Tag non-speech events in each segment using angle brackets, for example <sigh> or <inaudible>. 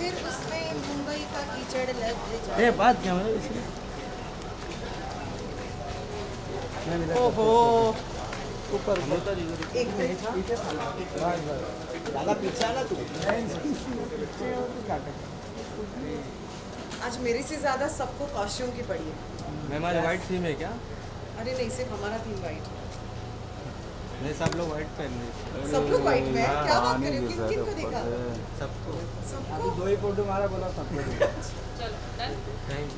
फिर उसमें मुंबई का कीचड़ लग जाए बात क्या मतलब इसलिए। ओहो। ऊपर एक मिनट। ज़्यादा पीछे आना तू। आज मेरे से ज़्यादा सबको कॉस्ट्यूम की पड़ी है। मैम आज वाइट थीम है क्या? अरे नहीं सिर्फ़ हमारा थीम वाइट नहीं सब लोग वाइट पहन रहे सब लोग वाइट में क्या बात कर रहे हो? किन किन को देखा? सबको। सबको? दो ही फ़ोटो मारा बोला सबको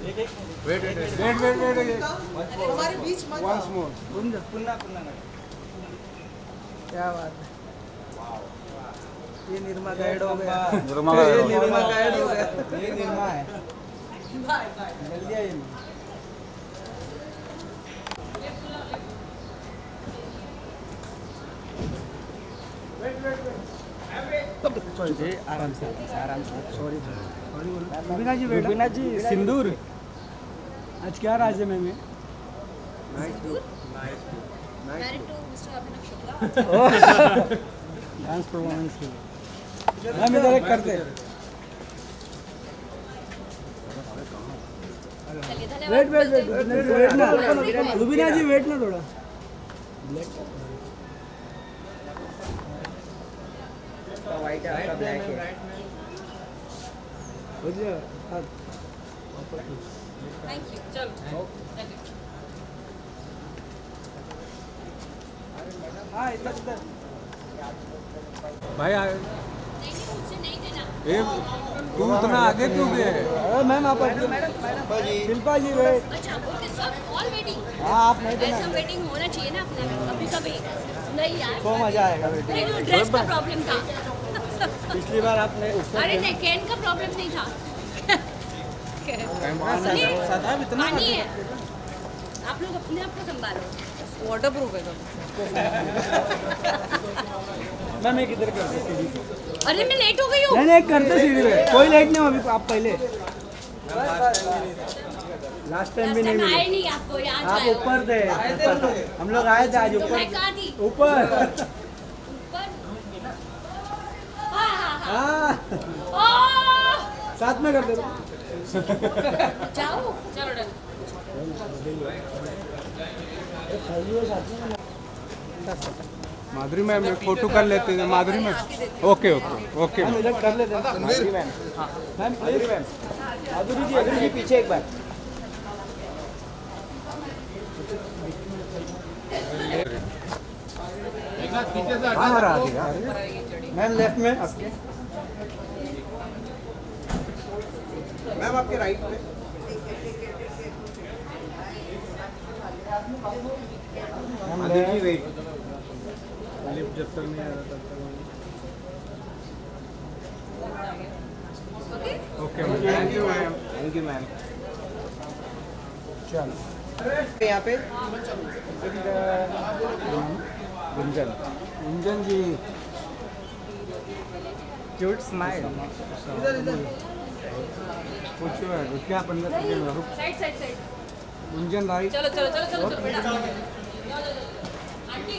wait wait wait wait wait wait wait हमारे बीच मत वंस मोर पुन्ना पुन्ना पुन्ना क्या बात है? ये निर्मा ऐड हो गया। निर्मा ये हो ऐड हो गया। ये निर्मा है। Bye bye. जल्दी आइए जी आराम से आराम से सॉरी रुबीना जी रुबीना जी सिंदूर आज क्या राज है मैम. डांस परफॉर्मेंस के लिए हम इधर एक करते हैं चलिए धन्यवाद वेट वेट वेट वेट ना रुबीना जी वेट ना थोड़ा वाइट है आपका ब्लैक है. चलो। इधर इधर। भाई आ- नहीं नहीं देना। तू इतना आगे क्यों गए मैम आप शिल्पा जी अच्छा वेटिंग हाँ आप नहीं ऐसा वेटिंग होना चाहिए ना अपने कभी कभी। नहीं यार। तो मज़ा आएगा बेटे नहीं ड्रेस का प्रॉब्लम था। पिछली बार आपने अरे नहीं कैन का प्रॉब्लम नहीं था। पानी है। आप लोग अपने आप को संभालो। वाटर प्रूफ है तो <laughs> मैम एक इधर कर। अरे मैं लेट हो गई हूँ। नहीं नहीं करते सीढ़ी पे कोई लेट नहीं हो अभी आप पहले। लास्ट टाइम भी नहीं time आए मिले। नहीं आपको यहाँ आप ऊपर थे। हम लोग आए थे आज तो ऊपर। ऊपर। ऊपर? हाँ हाँ हाँ। हाँ। साथ में कर दो। जाओ चलो डन। माधुरी मैम एक फ़ोटो कर लेते हैं Madhuri ma'am. Okay okay okay. कर लेते हैं। Madhuri ma'am. Ma'am please. Ma'am Madhuri ji जी पीछे एक बार। हाँ रहा दिया मैम लेफ़्ट में आपके। मैम आपके राइट में। मैम जी वेट जब तक नहीं आ रहा तब तक okay thank you ma'am thank you ma'am चलो। यहाँ पे? गुंजन। गुंजन जी। क्यूट स्माइल इधर इधर। कुछ क्या पंद्रह सेकंड रुक side side side Gunjan right चलो चलो चलो चलो बेटा। आंटी।